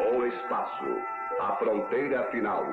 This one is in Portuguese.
O espaço, a fronteira final.